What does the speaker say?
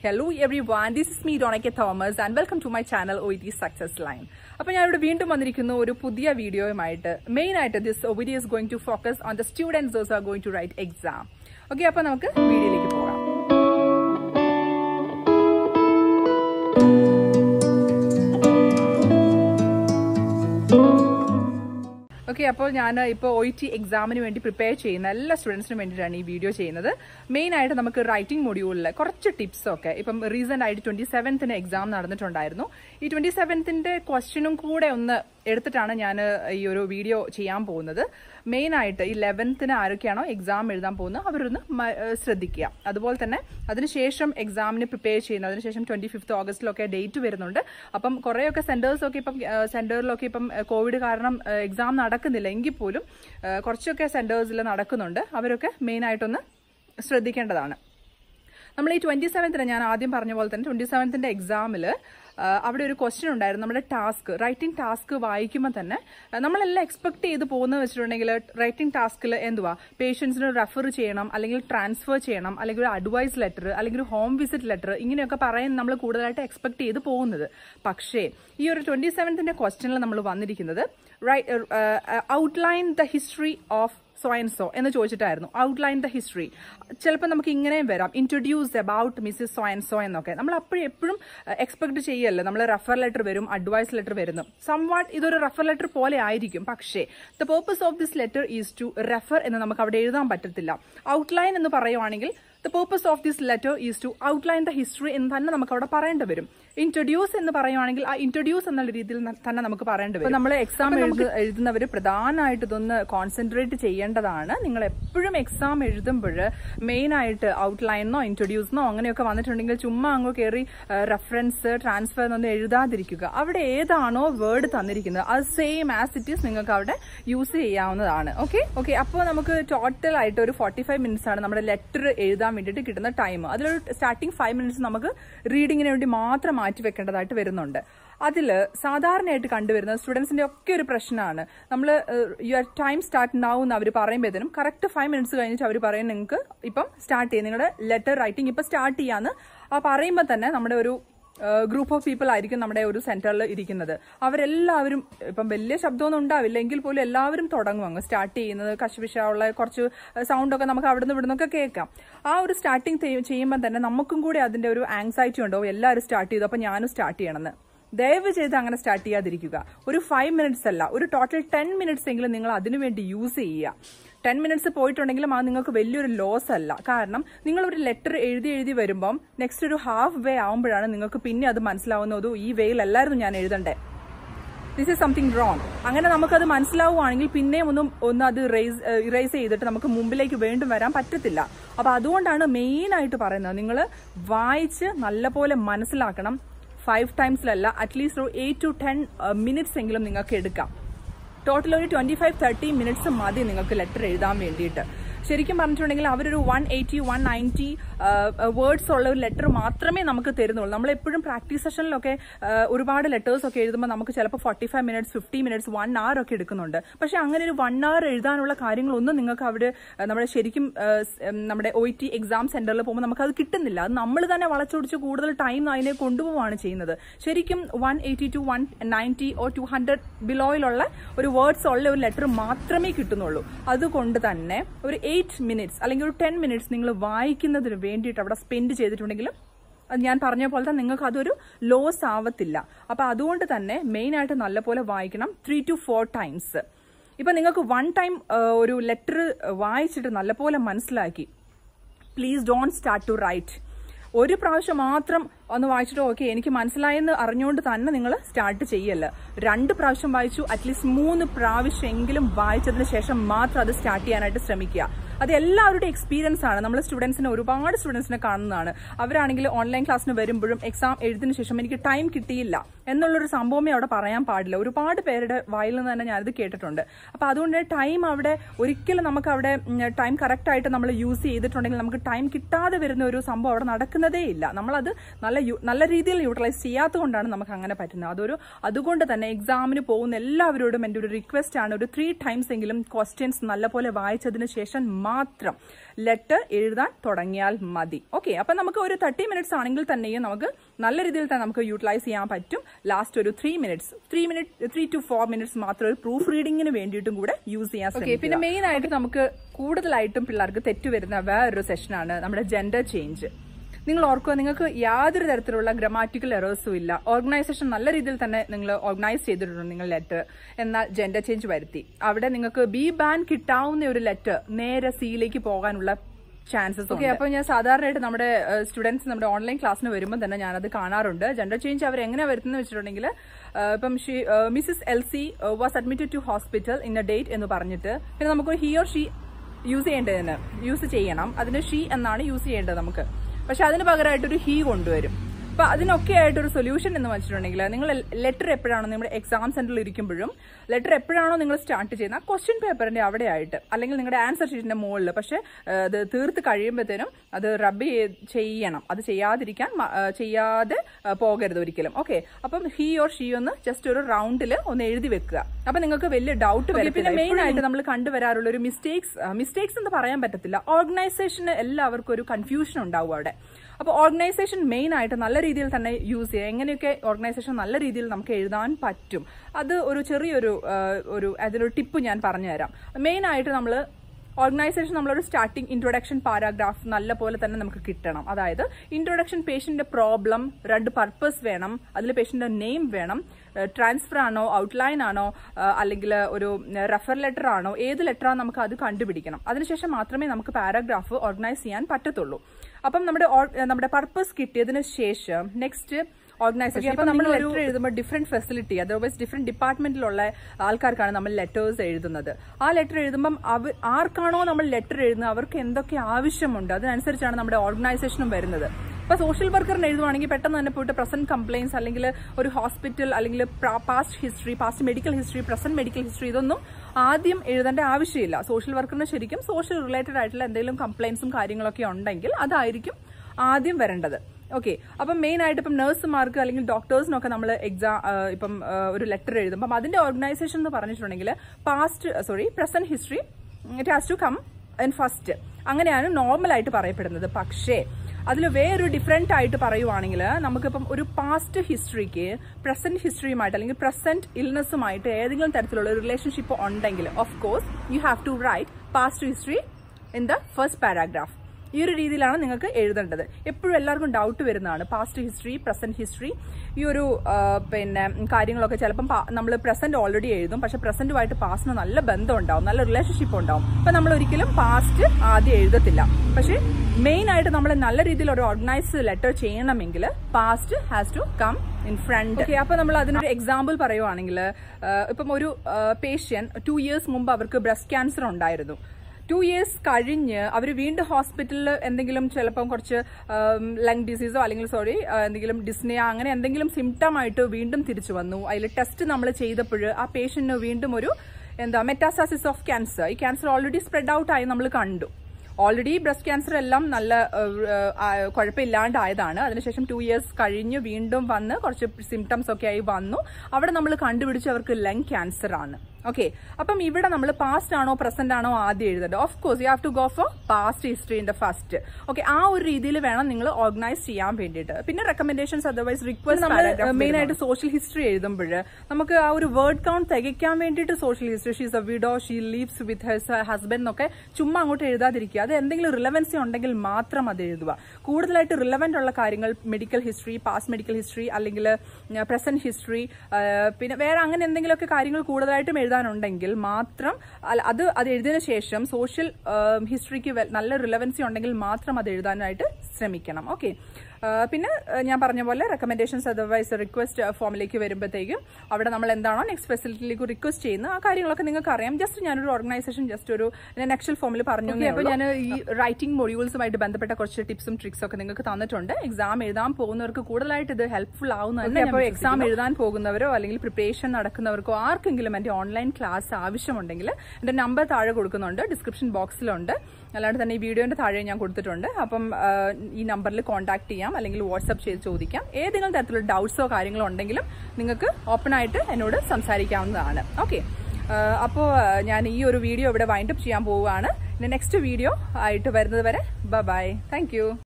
Hello every one this is me Dona K Thomas and welcome to my channel O T success line അപ്പോൾ ഞാനിവിടെ വീണ്ടും വന്നിരിക്കുന്നു ഒരു പുതിയ വീഡിയോയുമായിട്ട്. മെയിൻ ആയിട്ട് this O T is going to focus on the students those are going to write exam okay അപ്പോൾ നമുക്ക് വീഡിയോയിലേക്ക് പോകാം ഓക്കെ അപ്പോൾ ഞാൻ ഇപ്പോൾ ഒ ടി എക്സാമിന് വേണ്ടി പ്രിപ്പയർ ചെയ്യുന്ന എല്ലാ സ്റ്റുഡൻസിനും വേണ്ടിയിട്ടാണ് ഈ വീഡിയോ ചെയ്യുന്നത്. മെയിൻ ആയിട്ട് നമുക്ക് റൈറ്റിംഗ് മൊഡ്യൂളിൽ കുറച്ച് ടിപ്സ് ഒക്കെ. ഇപ്പം റീസെന്റ് ആയിട്ട് ട്വന്റി സെവൻത്തിന് എക്സാം നടന്നിട്ടുണ്ടായിരുന്നു. ഈ ട്വന്റി സെവൻത്തിന്റെ ക്വസ്റ്റ്യനും കൂടെ ഒന്ന് എടുത്തിട്ടാണ് ഞാൻ ഈ ഒരു വീഡിയോ ചെയ്യാൻ പോകുന്നത്. മെയിനായിട്ട് ഈ ലെവൻത്തിന് ആരൊക്കെയാണോ എക്സാം എഴുതാൻ പോകുന്നത് അവരൊന്ന് ശ്രദ്ധിക്കുക. അതുപോലെ തന്നെ അതിനുശേഷം എക്സാമിന് പ്രിപ്പയർ ചെയ്യുന്ന അതിനുശേഷം ട്വന്റി ഫിഫ്ത്ത് ഓഗസ്റ്റിലൊക്കെ ഡേറ്റ് വരുന്നുണ്ട്. അപ്പം കുറേയൊക്കെ സെന്റേഴ്സൊക്കെ ഇപ്പം സെന്ററിലൊക്കെ ഇപ്പം കോവിഡ് കാരണം എക്സാം നടക്കുന്നില്ല എങ്കിൽ പോലും കുറച്ചൊക്കെ സെന്റേഴ്സിൽ നടക്കുന്നുണ്ട്. അവരൊക്കെ മെയിൻ ആയിട്ടൊന്ന് ശ്രദ്ധിക്കേണ്ടതാണ്. നമ്മൾ ഈ ട്വന്റി സെവൻത്തിന് ഞാൻ ആദ്യം പറഞ്ഞ പോലെ തന്നെ ട്വന്റി സെവൻത്തിന്റെ എക്സാമിൽ അവിടെ ഒരു ക്വസ്റ്റ്യൻ ഉണ്ടായിരുന്നു. നമ്മുടെ ടാസ്ക് റൈറ്റിംഗ് ടാസ്ക് വായിക്കുമ്പോൾ തന്നെ നമ്മളെല്ലാം എക്സ്പെക്ട് ചെയ്ത് പോകുന്നത് വെച്ചിട്ടുണ്ടെങ്കിൽ റൈറ്റിംഗ് ടാസ്കിൽ എന്തുവാ? പേഷ്യൻസിന് റെഫർ ചെയ്യണം അല്ലെങ്കിൽ ട്രാൻസ്ഫർ ചെയ്യണം അല്ലെങ്കിൽ ഒരു അഡ്വൈസ് ലെറ്റർ അല്ലെങ്കിൽ ഒരു ഹോം വിസിറ്റ് ലെറ്റർ ഇങ്ങനെയൊക്കെ പറയാൻ നമ്മൾ കൂടുതലായിട്ട് എക്സ്പെക്ട് ചെയ്ത് പോകുന്നത്. പക്ഷേ ഈ ഒരു ട്വന്റി സെവൻത്തിന്റെ ക്വസ്റ്റ്യനിൽ നമ്മൾ വന്നിരിക്കുന്നത് outline the history of so and so എന്ന് ചോദിച്ചിട്ടായിരുന്നു. ഔട്ട്ലൈൻ ദ ഹിസ്റ്ററി ചിലപ്പോൾ നമുക്ക് ഇങ്ങനെയും വരാം. Introduce about Mrs so and so എന്നൊക്കെ. നമ്മൾ അപ്പോഴും എപ്പോഴും എക്സ്പെക്ട് ചെയ്യല്ലോ? നമ്മൾ റെഫർ ലെറ്റർ വരും അഡ്വൈസ് ലെറ്റർ വരുന്നു. സംവാട്ട് ഇതൊരു റെഫർ ലെറ്റർ പോലെ ആയിരിക്കും. പക്ഷേ the purpose of this letter is to refer എന്ന് നമുക്ക് അവിടെ എഴുതാൻ പറ്റത്തില്ല. ഔട്ട്ലൈൻ എന്ന് പറയുവാണെങ്കിൽ the purpose of this letter is to outline the history എന്ന് തന്നെ നമുക്ക് അവിടെ പറയേണ്ടി വരും. ഇൻട്രൊഡ്യൂസ് എന്ന് പറയുവാണെങ്കിൽ ആ ഇൻട്രൊഡ്യൂസ് എന്നുള്ള രീതിയിൽ തന്നെ നമുക്ക് പറയേണ്ടി വരും. നമ്മൾ എക്സാം എഴുതുന്നവർ പ്രധാനമായിട്ട് ഇതൊന്ന് കോൺസെൻട്രേറ്റ് ചെയ്യേണ്ടതാണ്. നിങ്ങൾ എപ്പോഴും എക്സാം എഴുതുമ്പോൾ മെയിൻ ആയിട്ട് ഔട്ട്ലൈനോ ഇൻട്രൊഡ്യൂസിനോ അങ്ങനെയൊക്കെ വന്നിട്ടുണ്ടെങ്കിൽ ചുമ്മാ അങ്ങ് കയറി റെഫറൻസ് ട്രാൻസ്ഫർ എന്നൊന്നും എഴുതാതിരിക്കുക. അവിടെ ഏതാണോ വേർഡ് തന്നിരിക്കുന്നത്. അത് സെയിം ആസ് ഇറ്റ് ഈസ് നിങ്ങൾക്ക് അവിടെ യൂസ് ചെയ്യാവുന്നതാണ്. ഓക്കെ ഓക്കെ അപ്പോൾ നമുക്ക് ടോട്ടൽ ആയിട്ട് ഒരു ഫോർട്ടി ഫൈവ് മിനിറ്റ്സ് ആണ് നമ്മുടെ ലെറ്റർ എഴുതാൻ വേണ്ടിയിട്ട് കിട്ടുന്ന ടൈം അതിലൊരു സ്റ്റാർട്ടിംഗ് ഫൈവ് മിനിറ്റ്സ് നമുക്ക് റീഡിങ്ങിന് വേണ്ടി മാത്രം മാറ്റി വെക്കേണ്ടതായിട്ട് വരുന്നുണ്ട്. അതിൽ സാധാരണയായിട്ട് കണ്ടുവരുന്നത് സ്റ്റുഡൻസിന്റെ ഒക്കെ ഒരു പ്രശ്നമാണ് നമ്മൾ യു ആർ ടൈം സ്റ്റാർട്ട് നാവും എന്ന് അവർ പറയുമ്പോഴത്തേനും കറക്റ്റ് ഫൈവ് മിനിറ്റ്സ് കഴിഞ്ഞിട്ട് അവർ പറയും നിങ്ങൾക്ക് ഇപ്പം സ്റ്റാർട്ട് ചെയ്യും. നിങ്ങളുടെ ലെറ്റർ റൈറ്റിംഗ് ഇപ്പം സ്റ്റാർട്ട് ചെയ്യാന്ന്. ആ പറയുമ്പോൾ തന്നെ നമ്മുടെ ഒരു ഗ്രൂപ്പ് ഓഫ് പീപ്പിൾ ആയിരിക്കും നമ്മുടെ ഒരു സെന്ററിൽ ഇരിക്കുന്നത്. അവരെല്ലാവരും ഇപ്പം വലിയ ശബ്ദമൊന്നും ഉണ്ടാവില്ല എങ്കിൽ പോലും എല്ലാവരും തുടങ്ങും. അങ്ങ് സ്റ്റാർട്ട് ചെയ്യുന്നത് ഉള്ള കുറച്ച് സൗണ്ടൊക്കെ നമുക്ക് അവിടുന്ന് ഇവിടുന്നൊക്കെ കേൾക്കാം. ആ ഒരു സ്റ്റാർട്ടിങ് ചെയ്യുമ്പോൾ തന്നെ നമുക്കും കൂടി അതിന്റെ ഒരു ആങ്സൈറ്റി ഉണ്ടാവും. എല്ലാവരും സ്റ്റാർട്ട് ചെയ്തു അപ്പം ഞാനും സ്റ്റാർട്ട് ചെയ്യണമെന്ന് ദയവ് ചെയ്ത് അങ്ങനെ സ്റ്റാർട്ട് ചെയ്യാതിരിക്കുക. ഒരു ഫൈവ് മിനിറ്റ്സ് അല്ല ഒരു ടോട്ടൽ ടെൻ മിനിറ്റ്സ് എങ്കിലും നിങ്ങൾ അതിനുവേണ്ടി യൂസ് ചെയ്യുക. ടെൻ മിനിറ്റ്സ് പോയിട്ടുണ്ടെങ്കിലും അത് നിങ്ങൾക്ക് വലിയൊരു ലോസ് അല്ല. കാരണം നിങ്ങൾ ഒരു ലെറ്റർ എഴുതി എഴുതി വരുമ്പം നെക്സ്റ്റ് ഒരു ഹാഫ് വേ ആവുമ്പോഴാണ് നിങ്ങൾക്ക് പിന്നെ അത് മനസ്സിലാവുന്നത് ഈ വേയിൽ വേയിലല്ലായിരുന്നു ഞാൻ എഴുതണ്ടേ. ദിസ് ഈസ് സംതിങ് റോങ് അങ്ങനെ നമുക്കത് മനസ്സിലാവുകയാണെങ്കിൽ പിന്നെയും ഒന്നും ഒന്ന് അത് റേസ് ഇറേസ് ചെയ്തിട്ട് നമുക്ക് മുമ്പിലേക്ക് വീണ്ടും വരാൻ പറ്റത്തില്ല. അപ്പോൾ അതുകൊണ്ടാണ് മെയിനായിട്ട് പറയുന്നത് നിങ്ങൾ വായിച്ച് നല്ലപോലെ മനസ്സിലാക്കണം. ഫൈവ് ടൈംസിലല്ല അറ്റ്ലീസ്റ്റ് ഒരു എയ്റ്റ് ടു ടെൻ മിനിറ്റ്സ് എങ്കിലും നിങ്ങൾക്ക് എടുക്കാം. ടോട്ടൽ ഒരു ട്വന്റി ഫൈവ് തേർട്ടി മിനിറ്റ്സ് മതി നിങ്ങൾക്ക് ലെറ്റർ എഴുതാൻ വേണ്ടിയിട്ട്. ശരിക്കും പറഞ്ഞിട്ടുണ്ടെങ്കിൽ അവരൊരു one eighty one ninety words ഉള്ള ഒരു ലെറ്റർ മാത്രമേ നമുക്ക് തരുന്നുള്ളൂ. നമ്മൾ എപ്പോഴും പ്രാക്ടീസ് സെഷനിലൊക്കെ ഒരുപാട് ലെറ്റേഴ്സ് ഒക്കെ എഴുതുമ്പോൾ നമുക്ക് ചിലപ്പോൾ forty five minutes fifty minutes one hour ഒക്കെ എടുക്കുന്നുണ്ട്. പക്ഷെ അങ്ങനെ ഒരു വൺ അവർ എഴുതാനുള്ള കാര്യങ്ങളൊന്നും നിങ്ങൾക്ക് അവിടെ നമ്മുടെ ശരിക്കും നമ്മുടെ ഒ ടി എക്സാം സെന്ററിൽ പോകുമ്പോൾ നമുക്ക് അത് കിട്ടുന്നില്ല. അത് നമ്മൾ തന്നെ വളച്ചൊടിച്ച് കൂടുതൽ ടൈം അതിനെ കൊണ്ടുപോവാണ് ചെയ്യുന്നത്. ശരിക്കും one eighty to one ninety or two hundred ബിലോയിലുള്ള ഒരു വേർഡ്സ് ഉള്ള ഒരു ലെറ്റർ മാത്രമേ കിട്ടുന്നുള്ളൂ. അതുകൊണ്ട് തന്നെ ഒരു എയ്റ്റ് മിനിറ്റ്സ് അല്ലെങ്കിൽ ഒരു ടെൻ മിനിറ്റ്സ് നിങ്ങൾ വായിക്കുന്നതിന് വേണ്ടിയിട്ട് അവിടെ സ്പെൻഡ് ചെയ്തിട്ടുണ്ടെങ്കിലും അത് ഞാൻ പറഞ്ഞ പോലെ തന്നെ നിങ്ങൾക്ക് അതൊരു ലോസ് ആവത്തില്ല. അപ്പൊ അതുകൊണ്ട് തന്നെ മെയിൻ ആയിട്ട് നല്ലപോലെ വായിക്കണം ത്രീ ടു ഫോർ ടൈംസ് ഇപ്പൊ നിങ്ങൾക്ക് വൺ ടൈം ഒരു ലെറ്റർ വായിച്ചിട്ട് നല്ലപോലെ മനസ്സിലാക്കി. Please don't start to write ഒരു പ്രാവശ്യം മാത്രം ഒന്ന് വായിച്ചിട്ട് ഓക്കെ എനിക്ക് മനസ്സിലായെന്ന് അറിഞ്ഞുകൊണ്ട് തന്നെ നിങ്ങൾ സ്റ്റാർട്ട് ചെയ്യല്ല. രണ്ട് പ്രാവശ്യം വായിച്ചു അറ്റ്ലീസ്റ്റ് മൂന്ന് പ്രാവശ്യമെങ്കിലും വായിച്ചതിന് ശേഷം മാത്രം അത് സ്റ്റാർട്ട് ചെയ്യാനായിട്ട് ശ്രമിക്കുക. അത് എല്ലാവരുടെ എക്സ്പീരിയൻസ് ആണ്. നമ്മൾ സ്റ്റുഡൻസിനെ ഒരുപാട് സ്റ്റുഡൻസിനെ കാണുന്നതാണ്. അവരാണെങ്കിൽ ഓൺലൈൻ ക്ലാസ്സിന് വരുമ്പോഴും എക്സാം എഴുതിന് ശേഷം എനിക്ക് ടൈം കിട്ടിയില്ല എന്നുള്ളൊരു സംഭവമേ അവിടെ പറയാൻ പാടില്ല. ഒരുപാട് പേരുടെ വായിൽ നിന്ന് തന്നെ ഞാനിത് കേട്ടിട്ടുണ്ട്. അപ്പൊ അതുകൊണ്ട് ടൈം അവിടെ ഒരിക്കലും നമുക്ക് അവിടെ ടൈം കറക്റ്റായിട്ട് നമ്മൾ യൂസ് ചെയ്തിട്ടുണ്ടെങ്കിൽ നമുക്ക് ടൈം കിട്ടാതെ വരുന്ന ഒരു സംഭവം അവിടെ നടക്കുന്നതേ ഇല്ല. നമ്മളത് നല്ല നല്ല രീതിയിൽ യൂട്ടിലൈസ് ചെയ്യാത്തതുകൊണ്ടാണ് നമുക്ക് അങ്ങനെ പറ്റുന്നത്. അതൊരു അതുകൊണ്ട് തന്നെ എക്സാമിന് പോകുന്ന എല്ലാവരോടും എന്റെ ഒരു റിക്വസ്റ്റ് ആണ്. ഒരു ത്രീ ടൈംസ് എങ്കിലും ക്വസ്റ്റ്യൻസ് നല്ലപോലെ വായിച്ചതിന് ശേഷം മാത്രം. ലെറ്റർ എഴുതാൻ തുടങ്ങിയാൽ മതി. ഓക്കെ അപ്പൊ നമുക്ക് ഒരു തേർട്ടി മിനിറ്റ്സ് ആണെങ്കിൽ തന്നെയും നമുക്ക് നല്ല രീതിയിൽ തന്നെ നമുക്ക് യൂട്ടിലൈസ് ചെയ്യാൻ പറ്റും. ലാസ്റ്റ് ഒരു three minutes three minute three to four minutes മാത്രം ഒരു പ്രൂഫ് റീഡിങ്ങിന് വേണ്ടിയിട്ടും കൂടെ യൂസ് ചെയ്യാൻ ശ്രമിക്കുക. പിന്നെ മെയിൻ ആയിട്ട് നമുക്ക് കൂടുതലായിട്ടും പിള്ളേർക്ക് തെറ്റുവരുന്ന വേറൊരു സെഷനാണ് നമ്മുടെ ജെൻഡർ ചേഞ്ച് നിങ്ങൾ ഓർക്കുക നിങ്ങൾക്ക് യാതൊരു തരത്തിലുള്ള ഗ്രമാറ്റിക്കൽ എറേഴ്സും ഇല്ല. ഓർഗനൈസേഷൻ നല്ല രീതിയിൽ തന്നെ നിങ്ങൾ ഓർഗനൈസ് ചെയ്തിട്ടുണ്ട് നിങ്ങൾ ലെറ്റർ എന്നാൽ ജെൻഡർ ചേഞ്ച് വരുത്തി. അവിടെ നിങ്ങൾക്ക് ബി ബാൻ കിട്ടാവുന്ന ഒരു ലെറ്റർ നേരെ സിയിലേക്ക് പോകാനുള്ള ചാൻസസ് ഓക്കെ അപ്പൊ ഞാൻ സാധാരണയായിട്ട് നമ്മുടെ സ്റ്റുഡൻസ് നമ്മുടെ ഓൺലൈൻ ക്ലാസ്സിന് വരുമ്പോൾ തന്നെ ഞാനത് കാണാറുണ്ട്. ജെൻഡർ ചേഞ്ച് അവർ എങ്ങനെ വരുത്തുന്നത് വെച്ചിട്ടുണ്ടെങ്കിൽ ഇപ്പം Mrs L C was admitted to hospital in a date എന്ന് പറഞ്ഞിട്ട് പിന്നെ നമുക്ക് ഹി ഓർ ഷീ യൂസ് ചെയ്യേണ്ടതിന് യൂസ് ചെയ്യണം. അതിന് ഷീ എന്നാണ് യൂസ് ചെയ്യേണ്ടത് നമുക്ക്. പക്ഷെ അതിന് പകരമായിട്ടൊരു ഹീ കൊണ്ടുവരും. അപ്പൊ അതിനൊക്കെ ആയിട്ടൊരു സൊല്യൂഷൻ എന്ന് വെച്ചിട്ടുണ്ടെങ്കിൽ നിങ്ങൾ ലെറ്റർ എപ്പോഴാണോ നമ്മുടെ എക്സാം സെന്ററിൽ ഇരിക്കുമ്പോഴും ലെറ്റർ എപ്പോഴാണോ നിങ്ങൾ സ്റ്റാർട്ട് ചെയ്യുന്ന ക്വസ്റ്റ്യൻ പേപ്പറിന്റെ അവിടെ ആയിട്ട് അല്ലെങ്കിൽ നിങ്ങളുടെ ആൻസർ ഷീറ്റിന്റെ മുകളിൽ പക്ഷേ അത് തീർത്ത് കഴിയുമ്പോഴത്തേനും അത് റബ്ബ് ചെയ്യണം. അത് ചെയ്യാതിരിക്കാൻ ചെയ്യാതെ പോകരുത് ഒരിക്കലും. ഓക്കെ അപ്പം ഹി ഓർ ഷീ ഒന്ന് ജസ്റ്റ് ഒരു റൗണ്ടിൽ ഒന്ന് എഴുതി വെക്കുക. അപ്പൊ നിങ്ങൾക്ക് വലിയ ഡൗട്ട് വരും പിന്നെ മെയിൻ ആയിട്ട് നമ്മൾ കണ്ടുവരാറുള്ള ഒരു മിസ്റ്റേക്സ് മിസ്റ്റേക്സ് എന്ന് പറയാൻ പറ്റത്തില്ല. ഓർഗനൈസേഷന് എല്ലാവർക്കും ഒരു കൺഫ്യൂഷൻ ഉണ്ടാവും അവിടെ. അപ്പോൾ ഓർഗനൈസേഷൻ മെയിൻ ആയിട്ട് നല്ല രീതിയിൽ തന്നെ യൂസ് ചെയ്യുക എങ്ങനെയൊക്കെ ഓർഗനൈസേഷൻ നല്ല രീതിയിൽ നമുക്ക് എഴുതാൻ പറ്റും. അത് ഒരു ചെറിയൊരു ഒരു അതിനൊരു ടിപ്പ് ഞാൻ പറഞ്ഞുതരാം. മെയിൻ ആയിട്ട് നമ്മൾ ഓർഗനൈസേഷൻ നമ്മളൊരു സ്റ്റാർട്ടിംഗ് ഇൻട്രൊഡക്ഷൻ പാരാഗ്രാഫ് നല്ല പോലെ തന്നെ നമുക്ക് കിട്ടണം. അതായത് ഇൻട്രൊഡക്ഷൻ പേഷ്യന്റിന്റെ പ്രോബ്ലം രണ്ട് പർപ്പസ് വേണം അതിൽ പേഷ്യന്റിന്റെ നെയിം വേണം ട്രാൻസ്ഫർ ആണോ ഔട്ട്ലൈൻ ആണോ അല്ലെങ്കിൽ ഒരു റെഫർ ലെറ്റർ ആണോ ഏത് ലെറ്ററാണ് നമുക്ക് അത് കണ്ടുപിടിക്കണം. അതിനുശേഷം മാത്രമേ നമുക്ക് പാരാഗ്രാഫ് ഓർഗനൈസ് ചെയ്യാൻ പറ്റത്തുള്ളൂ. അപ്പം നമ്മുടെ നമ്മുടെ പർപ്പസ് കിട്ടിയതിനു ശേഷം നെക്സ്റ്റ് ഓർഗനൈസേഷൻ അപ്പൊ നമ്മൾ ലെറ്റർ എഴുതുമ്പോൾ ഡിഫറെന്റ് ഫെസിലിറ്റി അതർവൈസ് ഡിഫറെന്റ് ഡിപ്പാർട്ട്മെന്റിലുള്ള ആൾക്കാർക്കാണ് നമ്മൾ ലെറ്റേഴ്സ് എഴുതുന്നത്. ആ ലെറ്റർ എഴുതുമ്പം ആർക്കാണോ നമ്മൾ ലെറ്റർ എഴുതുന്നത് അവർക്ക് എന്തൊക്കെ ആവശ്യമുണ്ട് അതിനനുസരിച്ചാണ് നമ്മുടെ ഓർഗനൈസേഷനും വരുന്നത്. ഇപ്പൊ സോഷ്യൽ വർക്കറിന് എഴുതുവാണെങ്കിൽ പെട്ടെന്ന് തന്നെ പോയിട്ട് പ്രസന്റ് കംപ്ലൈൻസ് അല്ലെങ്കിൽ ഒരു ഹോസ്പിറ്റൽ അല്ലെങ്കിൽ past history past medical history present medical history ഇതൊന്നും ആദ്യം എഴുതേണ്ട ആവശ്യമില്ല. സോഷ്യൽ വർക്കറിന് ശരിക്കും സോഷ്യൽ റിലേറ്റഡ് ആയിട്ടുള്ള എന്തെങ്കിലും കംപ്ലൈൻസും കാര്യങ്ങളൊക്കെ ഉണ്ടെങ്കിൽ അതായിരിക്കും ആദ്യം വരേണ്ടത്. ഓക്കെ അപ്പം മെയിൻ ആയിട്ട് ഇപ്പം നഴ്സുമാർക്ക് അല്ലെങ്കിൽ ഡോക്ടേഴ്സിനൊക്കെ നമ്മൾ എക്സാം ഇപ്പം ഒരു ലെറ്റർ എഴുതും. അപ്പം അതിന്റെ ഓർഗനൈസേഷൻ എന്ന് പറഞ്ഞിട്ടുണ്ടെങ്കിൽ past sorry present history it has to come in first അങ്ങനെയാണ് നോർമലായിട്ട് പറയപ്പെടുന്നത്. പക്ഷേ അതിൽ വേറൊരു ഡിഫറെന്റ് ആയിട്ട് പറയുവാണെങ്കിൽ നമുക്കിപ്പം ഒരു പാസ്റ്റ് ഹിസ്റ്ററിക്ക് പ്രസന്റ് ഹിസ്റ്ററിയുമായിട്ട് അല്ലെങ്കിൽ പ്രസന്റ് ഇൽനെസ്സുമായിട്ട് ഏതെങ്കിലും തരത്തിലുള്ള റിലേഷൻഷിപ്പ് ഉണ്ടെങ്കിൽ of course you have to write past history in the first paragraph ഈ ഒരു രീതിയിലാണ് നിങ്ങൾക്ക് എഴുതേണ്ടത്. എപ്പോഴും എല്ലാവർക്കും ഡൗട്ട് വരുന്നതാണ്. പാസ്റ്റ് ഹിസ്റ്ററി പ്രസന്റ് ഹിസ്റ്ററി ഈ ഒരു പിന്നെ കാര്യങ്ങളൊക്കെ ചിലപ്പം നമ്മൾ പ്രസന്റ് ഓൾറെഡി എഴുതും. പക്ഷെ പ്രസന്റുമായിട്ട് പാസ്റ്റിന് നല്ല ബന്ധം ഉണ്ടാവും നല്ല റിലേഷൻഷിപ്പ് ഉണ്ടാവും. അപ്പം നമ്മൾ ഒരിക്കലും പാസ്റ്റ് ആദ്യം എഴുതത്തില്ല. പക്ഷേ മെയിൻ ആയിട്ട് നമ്മൾ നല്ല രീതിയിൽ ഒരു ഓർഗനൈസ് ലെറ്റർ ചെയ്യണമെങ്കിൽ past has to come in front okay അപ്പൊ നമ്മൾ അതിനൊരു എക്സാമ്പിൾ പറയുവാണെങ്കിൽ ഇപ്പം ഒരു പേഷ്യൻ ടു ഇയേഴ്സ് മുമ്പ് അവർക്ക് ബ്രസ്റ്റ് ക്യാൻസർ ഉണ്ടായിരുന്നു. ടു ഇയേഴ്സ് കഴിഞ്ഞ് അവർ വീണ്ടും ഹോസ്പിറ്റലിൽ എന്തെങ്കിലും ചിലപ്പം കുറച്ച് ലങ് ഡിസീസോ അല്ലെങ്കിൽ സോറി എന്തെങ്കിലും ഡിസ്നിയ അങ്ങനെ എന്തെങ്കിലും സിംറ്റം ആയിട്ട് വീണ്ടും തിരിച്ചു വന്നു. അതിൽ ടെസ്റ്റ് നമ്മൾ ചെയ്തപ്പോൾ ആ പേഷ്യന്റിന് വീണ്ടും ഒരു എന്താ മെറ്റാസാസിസ് ഓഫ് ക്യാൻസർ ഈ ക്യാൻസർ ഓൾറെഡി സ്പ്രെഡ് ഔട്ട് ആയി നമ്മൾ കണ്ടു. ഓൾറെഡി ബ്രസ്റ്റ് ക്യാൻസർ എല്ലാം നല്ല കുഴപ്പമില്ലാണ്ടായതാണ്. അതിനുശേഷം ടു ഇയേഴ്സ് കഴിഞ്ഞ് വീണ്ടും വന്ന് കുറച്ച് സിംറ്റംസ് ഒക്കെ ആയി വന്നു. അവിടെ നമ്മൾ കണ്ടുപിടിച്ച് അവർക്ക് ലങ് ക്യാൻസർ ആണ്. ഓക്കെ അപ്പം ഇവിടെ നമ്മൾ പാസ്റ്റ് ആണോ പ്രസന്റ് ആണോ ആദ്യം എഴുതേണ്ടത് of course you have to go for past history in the first okay ആ ഒരു രീതിയിൽ വേണം നിങ്ങൾ ഓർഗനൈസ് ചെയ്യാൻ വേണ്ടിയിട്ട്. പിന്നെ റെക്കമെൻഡേഷൻസ് അതർവൈസ് റിക്വസ്റ്റ് നമ്മൾ മെയിൻ ആയിട്ട് സോഷ്യൽ ഹിസ്റ്ററി എഴുതുമ്പോൾ നമുക്ക് ആ ഒരു വേർഡ് കൗണ്ട് തികയ്ക്കാൻ വേണ്ടിയിട്ട് social history she's a widow she lives with his husband എന്നൊക്കെ ചുമ്മാ അങ്ങോട്ട് എഴുതാതിരിക്കുക. അത് എന്തെങ്കിലും റിലവൻസി ഉണ്ടെങ്കിൽ മാത്രം അത് എഴുതുക. കൂടുതലായിട്ട് റിലവന്റ് ഉള്ള കാര്യങ്ങൾ medical history past medical history അല്ലെങ്കിൽ പ്രസന്റ് ഹിസ്റ്ററി പിന്നെ വേറെ അങ്ങനെ എന്തെങ്കിലുമൊക്കെ കാര്യങ്ങൾ കൂടുതലായിട്ടും എഴുതാനുണ്ടെങ്കിൽ മാത്രം അത് അത് എഴുതിയതിനു ശേഷം സോഷ്യൽ ഹിസ്റ്ററിക്ക് നല്ല റിലവൻസി ഉണ്ടെങ്കിൽ മാത്രം അത് എഴുതാനായിട്ട് ശ്രമിക്കണം. ഓക്കെ പിന്നെ ഞാൻ പറഞ്ഞ പോലെ റെക്കമെൻഡേഷൻസ് അതർവൈസ് റിക്വസ്റ്റ് ഫോമിലേക്ക് വരുമ്പോഴത്തേക്കും അവിടെ നമ്മൾ എന്താണോ നെക്സ്റ്റ് ഫെസിലിറ്റിയിലേക്ക് റിക്വസ്റ്റ് ചെയ്യുന്നത് ആ കാര്യങ്ങളൊക്കെ നിങ്ങൾക്ക് അറിയാം ജസ്റ്റ് ഞാനൊരു ഓർഗനൈസേഷൻ ജസ്റ്റ് ഒരു നെക്സ്റ്റ് ഫോമിൽ പറഞ്ഞു അപ്പോൾ ഞാൻ ഈ റൈറ്റിംഗ് മൊഡ്യൂൾസുമായിട്ട് ബന്ധപ്പെട്ട കുറച്ച് ടിപ്സും ട്രിക്സും ഒക്കെ നിങ്ങൾക്ക് തന്നിട്ടുണ്ട്. എക്സാം എഴുതാൻ പോകുന്നവർക്ക് കൂടുതലായിട്ട് ഇത് ഹെൽപ്ഫുൾ ആവുന്നതന്നെ അപ്പോൾ എക്സാം എഴുതാൻ പോകുന്നവരോ അല്ലെങ്കിൽ പ്രിപ്പറേഷൻ നടക്കുന്നവർക്കോ ആർക്കെങ്കിലും എന്റെ ഓൺലൈൻ ക്ലാസ് ആവശ്യമുണ്ടെങ്കിൽ എന്റെ നമ്പർ താഴെ കൊടുക്കുന്നുണ്ട് ഡിസ്ക്രിപ്ഷൻ ബോക്സിലുണ്ട് അല്ലാണ്ട് തന്നെ ഈ വീഡിയോന്റെ താഴെ ഞാൻ കൊടുത്തിട്ടുണ്ട്. അപ്പം ഈ നമ്പറിൽ കോൺടാക്ട് ചെയ്യാം. അല്ലെങ്കിൽ വാട്സപ്പ് ചെയ്ത് ചോദിക്കാം. ഏതെങ്കിലും തരത്തിലുള്ള ഡൗട്ട്സോ കാര്യങ്ങളോ ഉണ്ടെങ്കിലും നിങ്ങൾക്ക് ഓപ്പൺ ആയിട്ട് എന്നോട് സംസാരിക്കാവുന്നതാണ്. ഓക്കെ അപ്പോൾ ഞാൻ ഈ ഒരു വീഡിയോ ഇവിടെ വൈൻഡപ്പ് ചെയ്യാൻ പോവുകയാണ്. നെക്സ്റ്റ് വീഡിയോ ആയിട്ട് വരുന്നത് വരെ ബൈ താങ്ക്